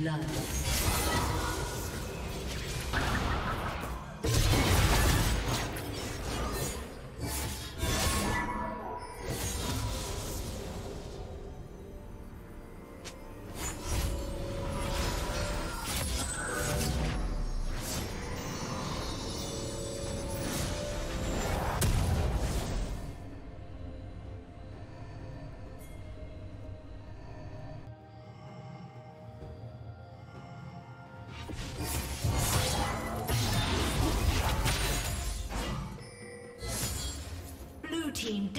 blood.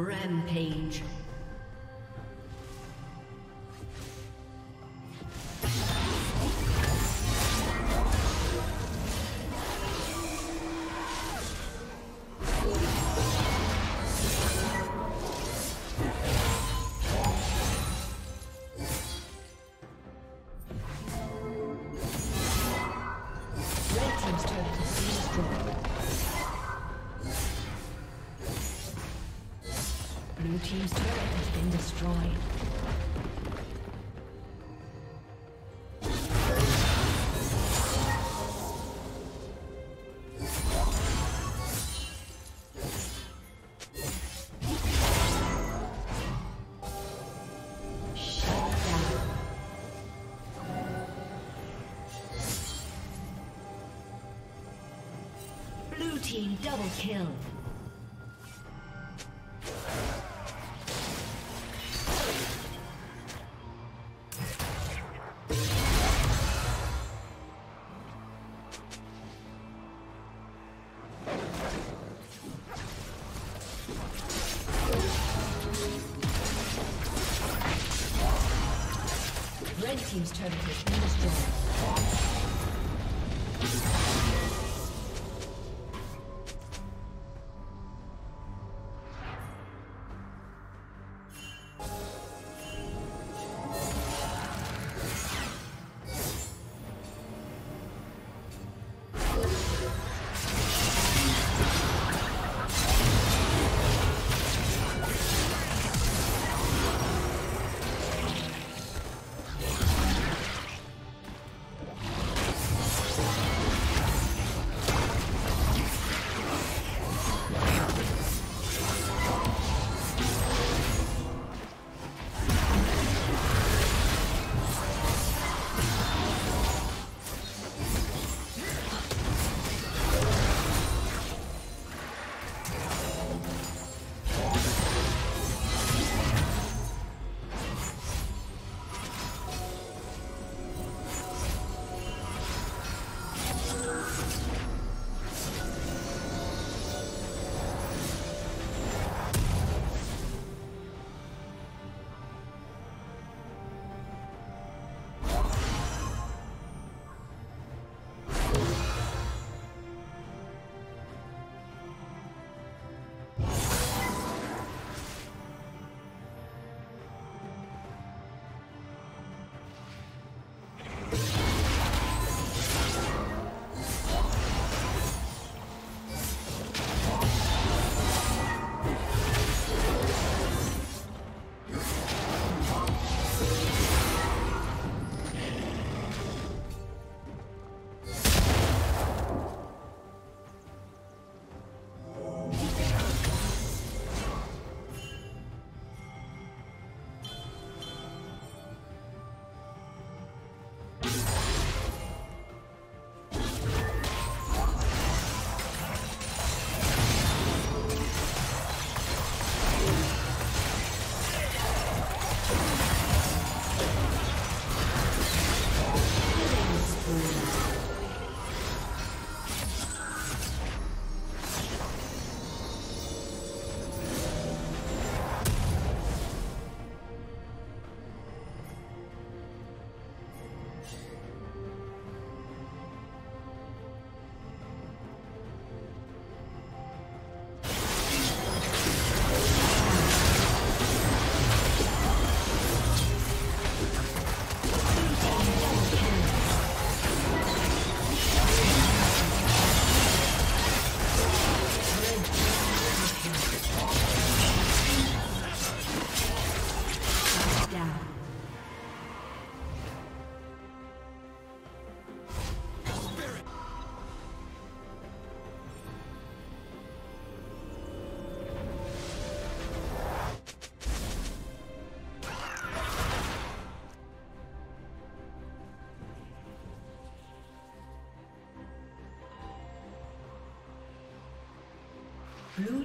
Rampage. Team double kill. you